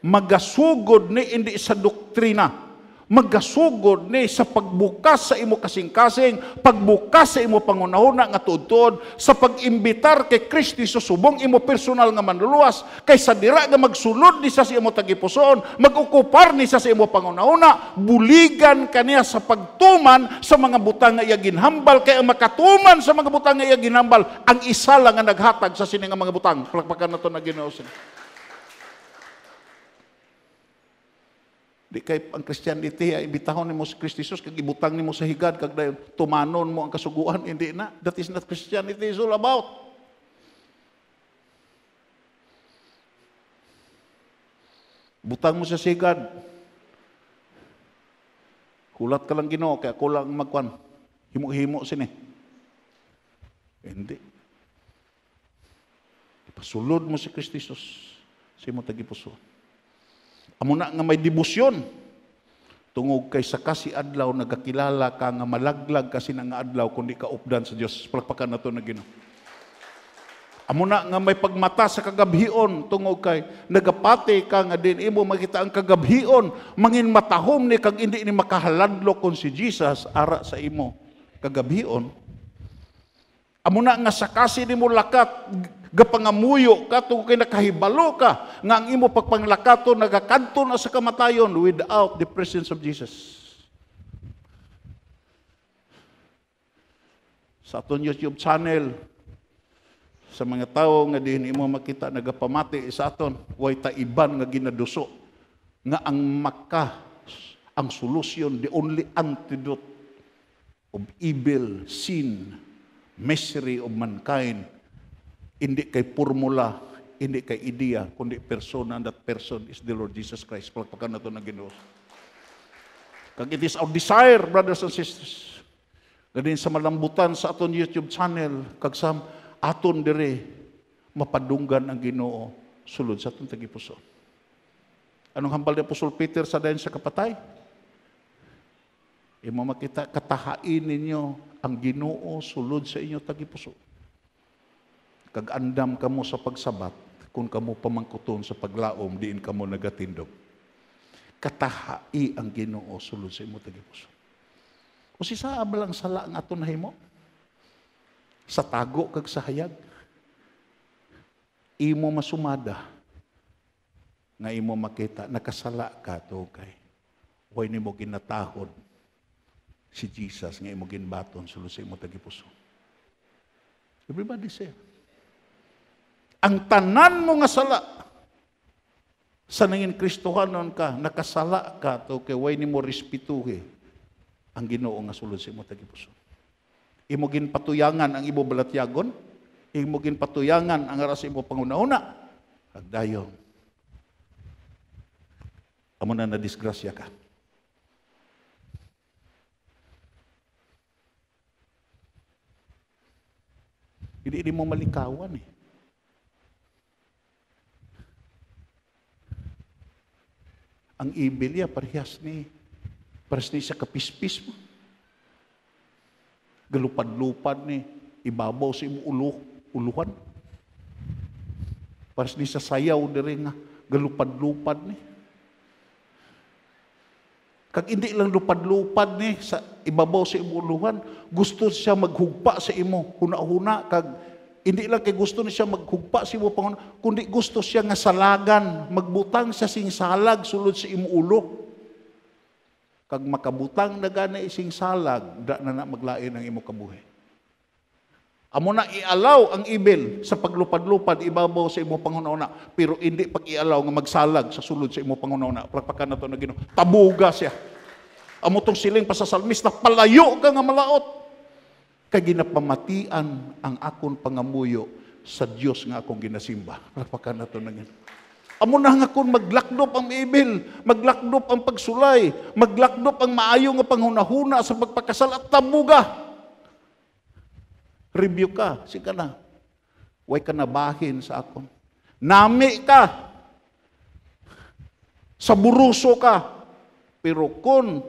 magasugod ni hindi sa doktrina magasugod ni sa pagbukas sa imo kasing-kasing, pagbukas sa imo pangunahuna nga tuod sa pagimbitar kay Kristo subong imo personal nga manluluwas, kay sa dira nga magsulod ni sa imo tagipuson, magukupar ni sa imo pangunahuna, buligan kaniya sa pagtuman sa mga butang nga iya ginhambal, kay ang makatuman sa mga butang nga iya ginhambal, ang isa lang nga naghatag sa sini nga mga butang. Palakpakan na to na Ginoo. Di kay ang Christianity ay ibitahon nimo si Kristo Jesus kag ibutang nimo sa higad kag dayon tumanon mo ang kasuguan hindi na. That is not Christianity is all about. Butang mo sa sigad. Kulat ka lang Ginoo kaya ako lang magkwan. Himo-himo sini. Hindi. Ipasulod mo si Kristo Jesus sa imo tagipuso. Amo na nga may debosyon. Tungog kay sa kasi adlaw nagakilala ka nga malaglag kasi nga adlaw kundi ka updan sa Dios. Palakpakan nato na Ginoo. Amo na nga may pagmata sa kagabhion tungog kay nagapati ka nga din imo makita ang kagabhion mangin matahom ni kag indi ni makahaladlo kon si Jesus ara sa imo kagabhion. Amo na nga sa kasi nimo lakat gapangamuyo ka tungkol kay nakahibalo ka nga ang imo pagpanglakato nagakadto na sa kamatayon without the presence of Jesus. Sa aton YouTube channel, sa mga tao nga din imo makita nagapamati sa aton, way taiban nga ginaduso nga ang maka ang solusyon, the only antidote of evil, sin, misery of mankind hindi kay formula, hindi kay idea, kundi persona, and that person is the Lord Jesus Christ. Palagpakan na ito ng Ginoo. Kag it is our desire, brothers and sisters, ganin sa malambutan sa aton YouTube channel, kag sa aton dire, mapadunggan ang Ginoo sulod sa aton tagipuso. Anong hambal ni Apostol Peter sa dayon sa kapatay? Imo makita katahain ninyo ang Ginoo sulod sa inyo tagipuso kag andam kamo sa pagsabat kung kamo pamangkuton sa paglaom diin kamo nagatindog. Katahai ang Ginoo sulod sa imo tagipuso. O si sa lang sala nga aton nahimo? Sa tago kag sa hayag? Imo masumada nga imo makita nakasala ka to kay way nimo ginatahod si Jesus nga imo ginbaton sulod sa imo tagipuso. Everybody say ang tanan mo nga sala, sa nangin Kristohanon ka, nakasala ka, to kay way ni mo respetuhi ang ginoo nga sulod sa imo tagipuso. Imo gin patuyangan ang imo balatyagon, imo gin patuyangan ang aras imo pangunahuna, agdayon. Amo na na disgrasya ka. Hindi, hindi mo malikawan eh. Ang ibilya parehas ni parehas ni sa kapispis mo. Galupad-lupad ni ibabaw sa imo ulo, uluhan. Parehas ni sa sayaw diri nga galupad-lupad ni. Kag hindi lang lupad-lupad ni sa ibabaw sa imo uluhan, gusto siya maghugpa sa imo huna-huna kag hindi lang kay gusto ni siya maghugpa si mo Panginoon, kundi gusto siya nga salagan, magbutang sa singsalag sulod sa imo ulo. Kag makabutang na gana ising salag, da na na maglain ang imo kabuhi. Amo na ialaw ang ibil sa paglupad-lupad ibabaw sa imo pangunahuna, pero hindi pag ialaw nga magsalag sa sulod sa imo pangunahuna. Palakpakan na to na Ginoo. Tabuga siya. Amo tong siling pasasalmista, palayo ka nga malaot kay ginapamatian ang akon pangamuyo sa Dios nga akong ginasimba. Palakpakan na to nangin. Amo na nga kung maglakdop ang ibil, maglakdop ang pagsulay, maglakdop ang maayo nga panghunahuna sa pagpakasal at tabuga. Review ka, si ka na. Way ka nabahin sa akon. Nami ka. Sa buruso ka. Pero kung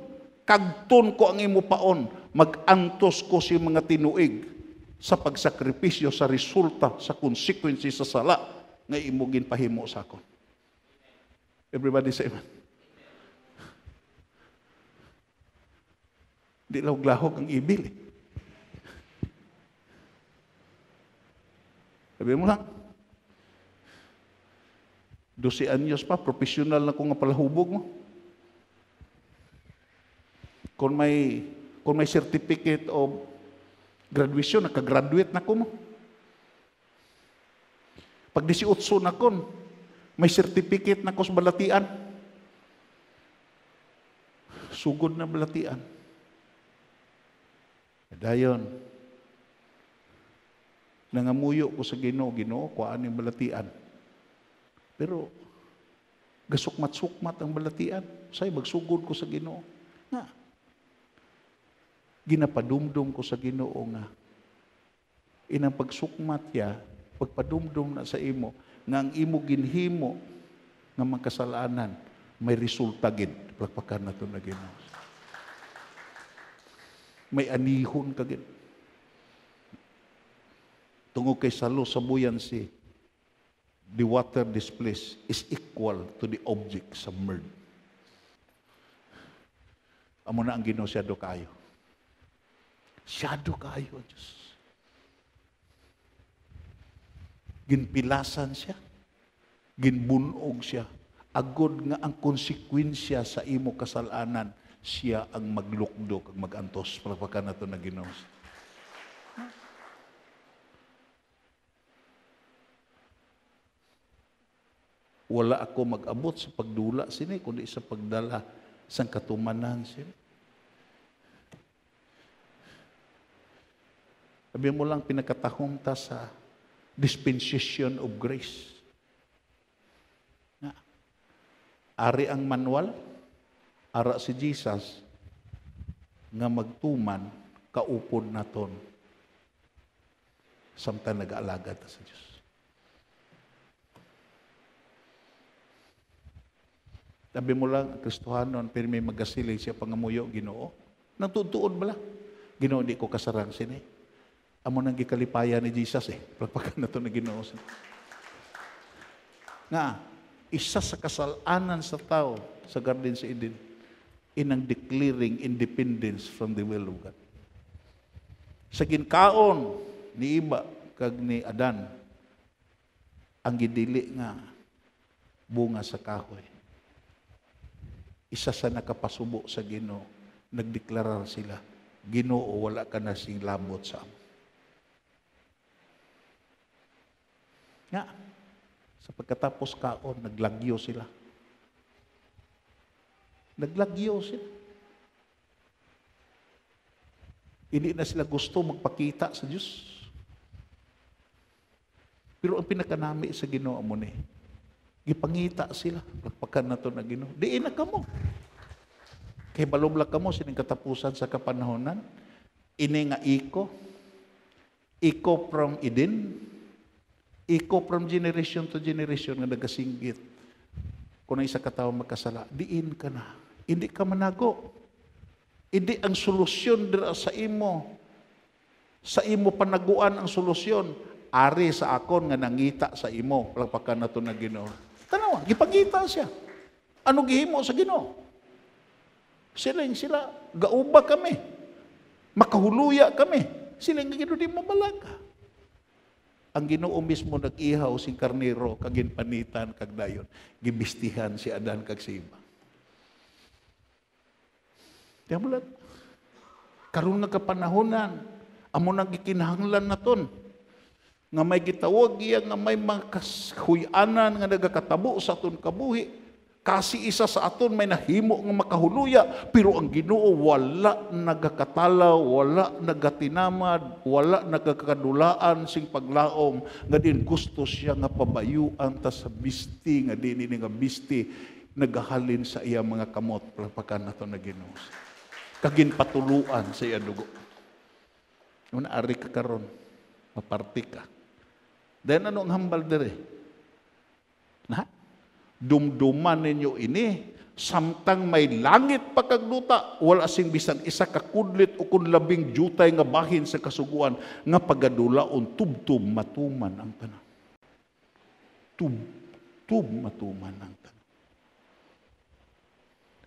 kagton ko ang imo paon, magantos ko si mga tinuig sa pagsakripisyo sa resulta sa consequences sa sala nga imugin pahimo sa akon. Everybody say amen. Di lahog-lahog ang ibil eh. Sabi mo lang, 12 anyos pa, professional na ko nga palahubog mo. Kung may kung may certificate of graduation, nakagraduate na ko mo. Pag 18 na kon, may certificate na ko sa balatian. Sugod na balatian. Dayon, nangamuyo ko sa Ginoo, Ginoo, kuan yung balatian. Pero gasukmat-sukmat ang balatian. Say magsugod ko sa Ginoo. Nga. Ginapadumdum ko sa Ginoo nga. Inang pagsukmat ya, pagpadumdum na sa imo, nga ang imo ginhimo nga makasalanan, may resulta gid. Plakpakan na to na Ginoo. May anihon ka gid. Tungod kay salo sa buyansi, the water displaced is equal to the object submerged. Amo na ang Ginoo siyado kayo. Siyado kayo, Diyos. Ginpilasan siya. Ginbunog siya. Agod nga ang konsekwensya sa imo kasalanan, siya ang maglukdok, magantos. Pagpakan na ito na Ginoo. wala ako mag-abot sa pagdula sini kundi sa pagdala sa katumanan sini. Sabi mo lang pinakatahom ta sa dispensation of grace. Na, ari ang manual, ara si Jesus, nga magtuman, kaupod naton, samtang nag-aalaga ta sa Diyos. Sabi mo lang, Kristohanon, pero may magasiling siya pangamuyo, ginoo. Natutuon bala. Ginoo, di ko kasarang sini. Amo nang gikalipaya ni Jesus eh. Pagpakan na to na ginoo. Nga, isa sa kasalanan sa tao sa Garden sa Eden, inang declaring independence from the will of God. Sa ginkaon ni Iba kag ni Adan, ang gidili nga bunga sa kahoy isa sa nakapasubo sa Ginoo, nagdeklarar sila, Ginoo wala ka na sing labot sa amo. Nga, sa pagkatapos kaon, naglagyo sila. Naglagyo sila. Hindi na sila gusto magpakita sa Diyos. Pero ang pinakanami sa Ginoo mo ni, Gipangita sila. Pagpakan na to na Ginoo. Diin na kamo. Kay balubla kamo sining katapusan sa kapanahonan. Ini nga iko. Iko from Eden. Iko from generation to generation nga nagasinggit. Kung isa ka tao magkasala, diin ka na. Hindi ka manago. Hindi ang solusyon dira sa imo. Sa imo panaguan ang solusyon. Ari sa akon nga nangita sa imo. Pagpakan na to na Ginoo. Tanawa, gipangita siya. Ano gihimo sa Ginoo? Sila sila gauba kami. Makahuluya kami. Sila nga Ginoo di mabalaga. Ang Ginoo mismo nag-ihaw sing karnero kagin panitan kag dayon. Gibistihan si Adan kag si Iba. Diyamulat. Karon nga kapanahonan, amo nang gikinahanglan naton nga may gitawag iya nga may mga kahuyanan nga nagakatabo sa aton kabuhi kasi isa sa aton may nahimo nga makahuluya pero ang Ginoo wala nagakatalaw wala nagatinamad wala nagakadulaan sing paglaom. Nga din gusto siya nga pabayuan ta sa bisti nga dinhi nga bisti nagahalin sa iya mga kamot. Pagpakan nato na Ginoo. Kagin patuluan sa iya dugo. Una ari ka karon. Maparti ka. Then ano ang hambal dere? Na? Dumduman ninyo ini, samtang may langit pagkagluta, wala sing bisan isa ka kudlit o kun labing jutay nga bahin sa kasuguan, nga pagadulaon tubtub matuman ang tanan. Tub, tub matuman ang tanan.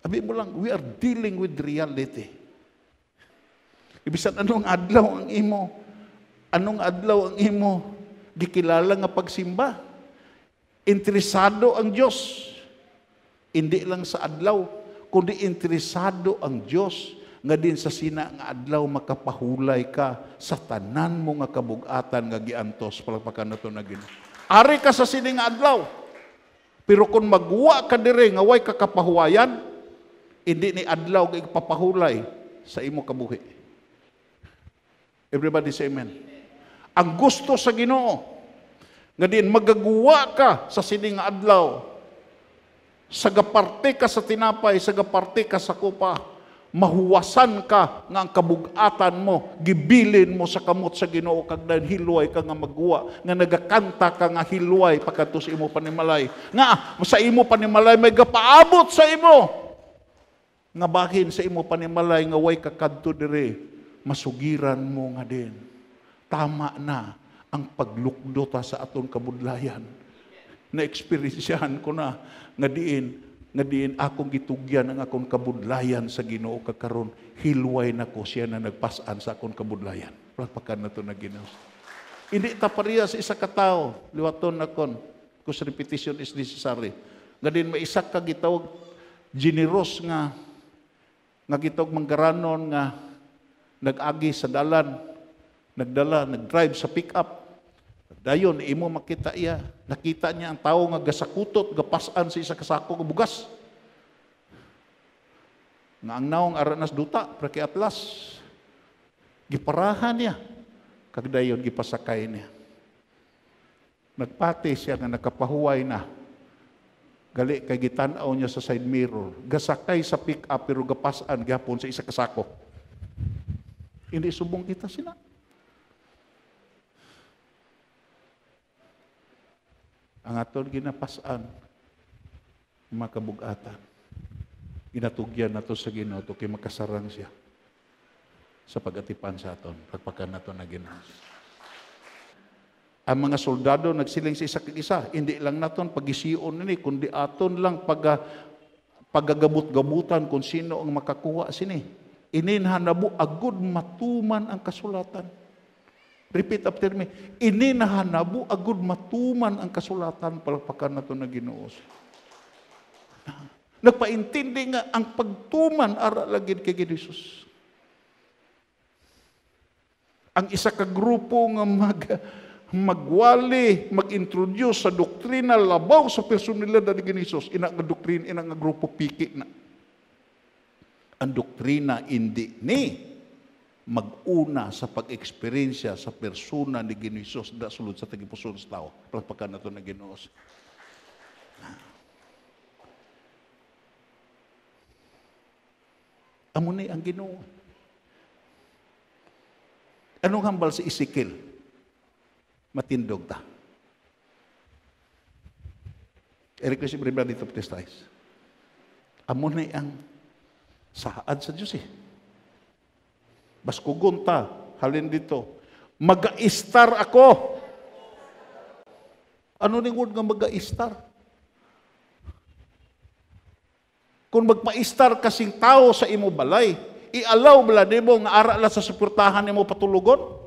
Abi mo lang, we are dealing with reality. Ibisan anong adlaw ang imo? Anong adlaw ang imo? Gikilala nga pagsimba. Interesado ang Diyos. Hindi lang sa adlaw, kundi interesado ang Diyos nga din sa sina nga adlaw makapahulay ka sa tanan mo nga kabugatan nga giantos palagpakan nato na Ginoo. Ari ka sa sini nga adlaw. Pero kung magwa ka dire nga way kakapahuwayan, hindi ni adlaw nga ipapahulay sa imo kabuhi. Everybody say amen. Ang gusto sa Ginoo nga din magagawa ka sa sining adlaw sagaparte ka sa tinapay, sagaparte ka sa kupa, mahuwasan ka nga ang kabugatan mo, gibilin mo sa kamot sa Ginoo kag dahil hilway ka nga magwa, nga nagakanta ka nga hilway pagkadto sa imo panimalay. Nga sa imo panimalay may gapaabot sa imo. Nga bahin sa imo panimalay nga way kakadto dire, masugiran mo nga din. Tama na ang paglukdota sa aton kabudlayan. Na-experiensyahan ko na nga diin nga diin akong gitugyan ang akong kabudlayan sa Ginoo kakaron. Hilway na ko siya na nagpasan sa akong kabudlayan. Pagpakan na to na Ginoo. Hindi ta pareha sa isa ka tawo liwaton na kon kus repetition is necessary. Nga din may isa ka gitawag generous nga nga gitawag manggaranon nga nag-agi sa dalan nagdala nag-drive sa pick-up Dayon, imo makita iya. Nakita niya ang tao nga gasakutot, gapasan sa isa kasako nga bugas. Nga ang naong aranas duta, praki atlas. Giparahan niya. Kag dayon, gipasakay niya. Nagpati siya nga nakapahuway na. Gali kay gitanaw niya sa side mirror. Gasakay sa pick up pero gapasan gapon sa isa kasako. Hindi subong kita sina. Ang aton ginapasan mga kabugatan. Ginatugyan nato sa Ginoo to kay makasarang siya sa pagatipan sa aton, pagpakan nato na Ginoo. Ang mga soldado nagsiling sa isa kag isa, hindi lang naton pagisiun ni kundi aton lang pag pagagabut-gabutan kung sino ang makakuha sini. Ininhanabu agud matuman ang kasulatan. Repeat after me. Ininahanabu agud matuman ang kasulatan palpakan nato na Ginoo. *laughs* Nagpaintindi nga ang pagtuman ara lagid kay Jesus. Ang isa ka grupo nga mag magwali, mag-introduce sa doktrina labaw sa personalidad ni Jesus, ina nga doktrina, ina nga grupo piki na. Ang doktrina hindi ni mag-una sa pag-eksperyensya sa persona ni Ginoos da sulod sa tagipuson sa tao. Palpakan na ito na Ginoos. Amo ang Ginoo. Anong hambal si Ezekiel? Matindog ta. Eric Christian Brimba dito testais. Amo ni ang saad sa Diyos eh. Baskugon ta, halin dito. Mag-istar ako. Ano ning word nga mag-istar? Kung magpa-istar kasing tao sa imo balay, i-allow bala nimo nga ara la sa suportahan nimo patulugon?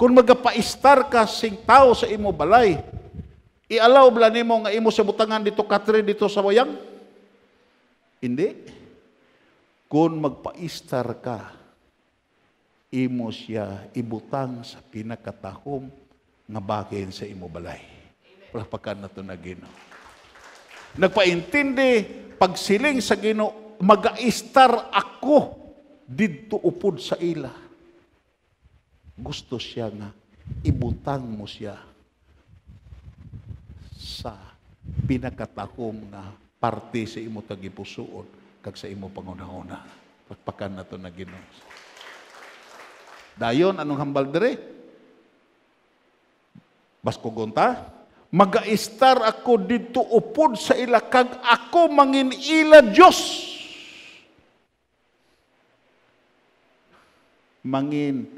Kung magpa-istar kasing tao sa imo balay, i-allow bala nimo nga imo sa butangan dito katre dito sa wayang? Hindi. Kung magpa-istar ka, imo siya ibutang sa pinakatahom nga bakin sa imo balay. Palapakan na ito na Ginoo. Nagpaintindi, pagsiling sa Ginoo, mag-istar ako didto upod sa ila. Gusto siya nga ibutang mo siya sa pinakatahom nga parte sa imo tagipusuon kag sa imo pangunahuna. Pagpakan na to na Ginoo. Dayon anong hambal dire? Basko gonta, magaistar ako dito upod sa ila kag ako mangin ila Dios. Mangin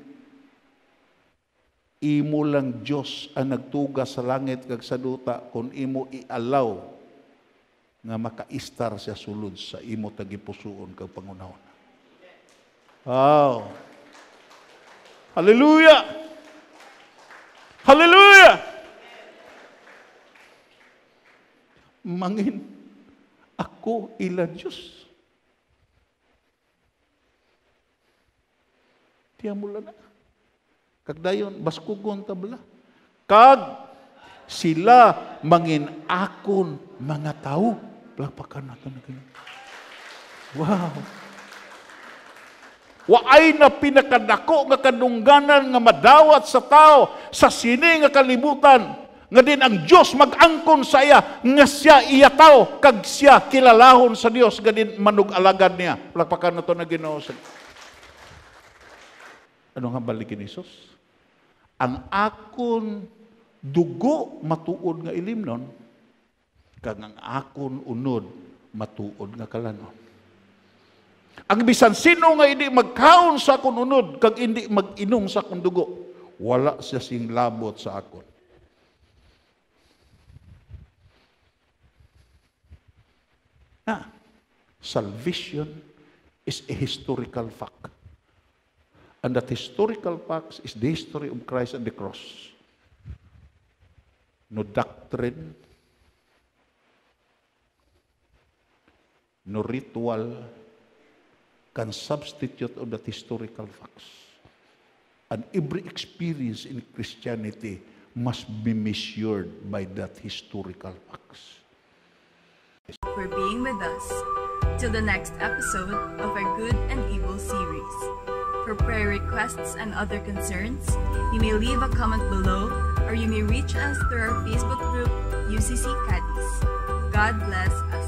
imo lang Dios ang nagtuga sa langit kag sa duta kung imo i-allow nga makaistar siya sulod sa imo tagipusoon kag pangunahon. Wow. Hallelujah. Hallelujah. Mangin ako ila Diyos. Tiyan mo na. Kag dayon baskugon tabla. Kag sila mangin akon mga tao. Plapakan nato na kayo. Wow. Waay na pinakadako nga kadungganan nga madawat sa tao sa sini nga kalibutan nga din ang Dios mag-angkon sa iya nga siya iya tao kag siya kilalahon sa Dios nga din manug alagad niya. Plapakan nato na Ginoo. Ano nga balikin ni Jesus? Ang akon dugo matuod nga ilimnon, kag ang akon unod matuod nga kalanon. Ang bisan sino nga hindi magkaon sa akon unod, kag hindi mag-inom sa akon dugo, wala siya sing labot sa akon. Na, salvation is a historical fact. And that historical fact is the history of Christ and the cross. No doctrine, no ritual can substitute of that historical facts. And every experience in Christianity must be measured by that historical facts. for being with us. Till the next episode of our Good and Evil series. For prayer requests and other concerns, you may leave a comment below or you may reach us through our Facebook group, UCC Cadiz. God bless us